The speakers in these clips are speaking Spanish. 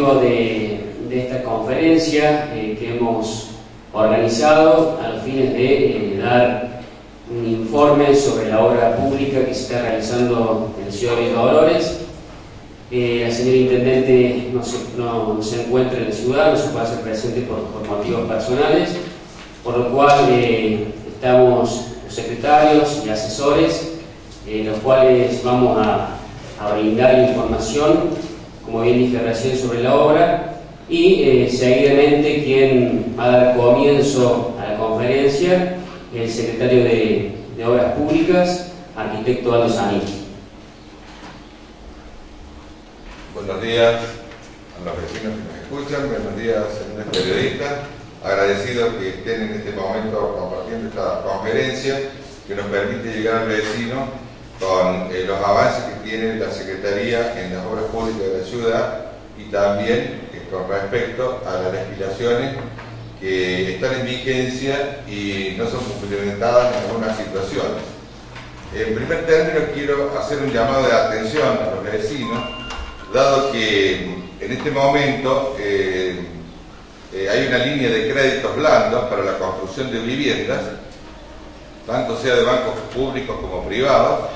De, de, esta conferencia eh, que hemos organizado a los fines de eh, dar un informe sobre la obra pública que se está realizando en Ciudad de Dolores. Eh, la señora Intendente no se, no, no se, encuentra en la ciudad, no se puede hacer presente por, por motivos personales, por lo cual eh, estamos los secretarios y asesores, eh, los cuales vamos a, a brindar información como bien dije recién, sobre la obra y eh, seguidamente quien va a dar comienzo a la conferencia, el secretario de, Obras Públicas, arquitecto Aldo Sanich. Buenos días a los vecinos que nos escuchan, buenos días señores periodistas, agradecidos que estén en este momento compartiendo esta conferencia que nos permite llegar al vecino con eh, los avances que tiene la Secretaría en las obras públicas de la ciudad y también con respecto a las legislaciones que están en vigencia y no son complementadas en algunas situaciones. En primer término quiero hacer un llamado de atención a los vecinos, dado que en este momento eh, eh, hay una línea de créditos blandos para la construcción de viviendas, tanto sea de bancos públicos como privados,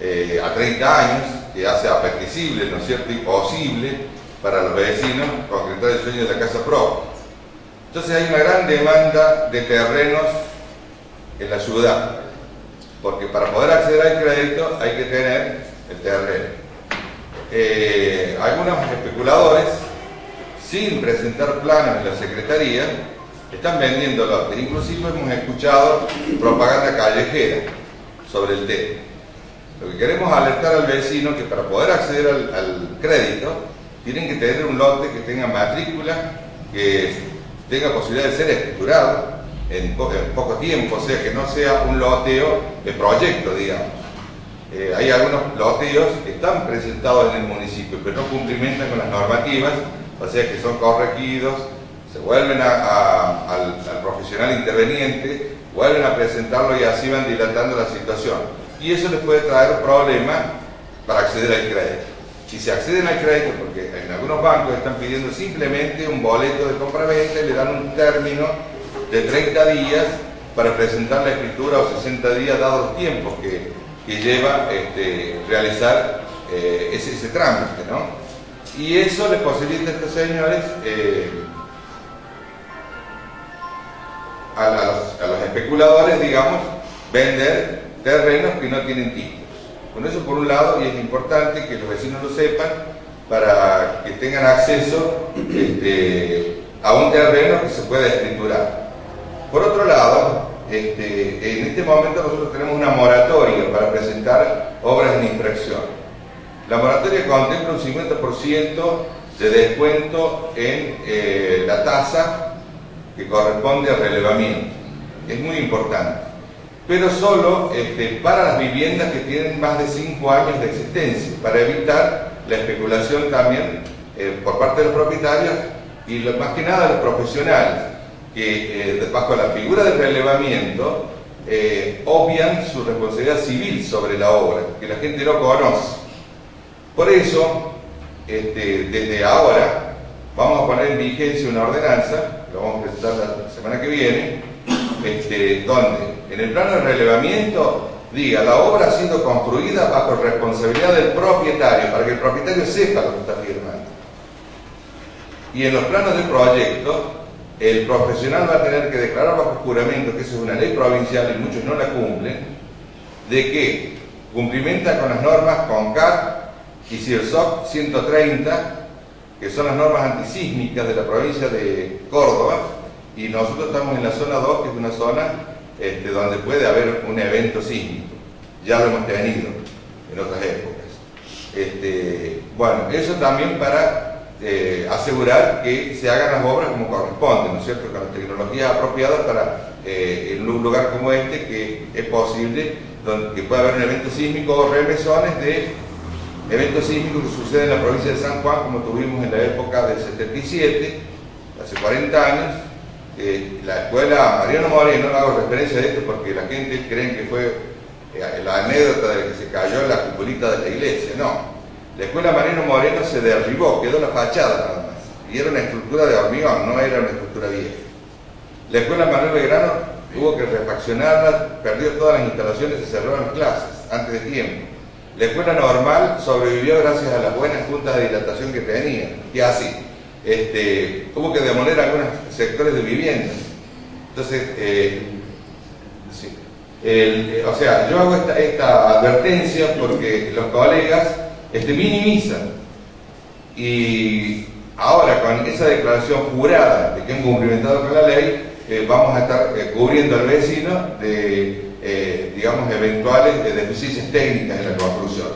eh, a 30 años, que hace apetecible, ¿no es cierto?, y posible para los vecinos concretar el sueño de la casa propia. Entonces hay una gran demanda de terrenos en la ciudad, porque para poder acceder al crédito hay que tener el terreno. Eh, algunos especuladores, sin presentar planos en la Secretaría, están vendiendo lotes. Inclusive hemos escuchado propaganda callejera sobre el tema. Lo que queremos alertar al vecino que para poder acceder al, crédito tienen que tener un lote que tenga matrícula, que tenga posibilidad de ser escriturado en, po en poco tiempo, o sea que no sea un loteo de proyecto, digamos. Eh, hay algunos loteos que están presentados en el municipio, pero no cumplimentan con las normativas, o sea que son corregidos, se vuelven al profesional interveniente, vuelven a presentarlo y así van dilatando la situación y eso les puede traer un problema para acceder al crédito. Si se acceden al crédito, porque en algunos bancos están pidiendo simplemente un boleto de compra-venta y le dan un término de 30 días para presentar la escritura o 60 días dados los tiempos que, lleva este, realizar eh, ese, trámite, ¿no? Y eso les posibilita a estos señores eh, a, a los especuladores, digamos, vender terrenos que no tienen títulos. Con eso por un lado, y es importante que los vecinos lo sepan, para que tengan acceso este, a un terreno que se pueda escriturar. Por otro lado, este, en este momento nosotros tenemos una moratoria para presentar obras en infracción. La moratoria contempla un 50% de descuento en eh, la tasa que corresponde al relevamiento. Es muy importante pero solo este, para las viviendas que tienen más de 5 años de existencia, para evitar la especulación también eh, por parte de los propietarios y más que nada los profesionales, que eh, bajo la figura del relevamiento eh, obvian su responsabilidad civil sobre la obra, que la gente no conoce. Por eso, este, desde ahora, vamos a poner en vigencia una ordenanza, lo vamos a presentar la semana que viene, este, donde en el plano de relevamiento diga la obra ha sido construida bajo responsabilidad del propietario, para que el propietario sepa lo que está firmando. Y en los planos de proyecto, el profesional va a tener que declarar bajo juramento, que eso es una ley provincial y muchos no la cumplen, de que cumplimenta con las normas CONCAT y CIRSOC 130, que son las normas antisísmicas de la provincia de Córdoba, y nosotros estamos en la zona 2, que es una zona este, donde puede haber un evento sísmico. Ya lo hemos tenido en otras épocas. Este, bueno, eso también para eh, asegurar que se hagan las obras como corresponden, ¿no es cierto?, con las tecnologías apropiadas para eh, en un lugar como este que es posible donde, que pueda haber un evento sísmico o remesones de eventos sísmicos que suceden en la provincia de San Juan, como tuvimos en la época del 77, hace 40 años, eh, la escuela Mariano Moreno, no hago referencia a esto porque la gente cree que fue eh, la anécdota de que se cayó la cupulita de la iglesia, no. La escuela Marino Moreno se derribó, quedó la fachada nada más. Y era una estructura de hormigón, no era una estructura vieja. La escuela Manuel Belgrano tuvo que refaccionarla, perdió todas las instalaciones y cerró las clases antes de tiempo. La escuela normal sobrevivió gracias a las buenas juntas de dilatación que tenía, y así. Este, hubo que demoler algunos sectores de vivienda. Entonces, eh, eh, o sea, yo hago esta, advertencia porque los colegas este, minimizan. Y ahora con esa declaración jurada de que han cumplimentado con la ley, eh, vamos a estar cubriendo al vecino de eh, digamos, eventuales deficiencias técnicas en la construcción.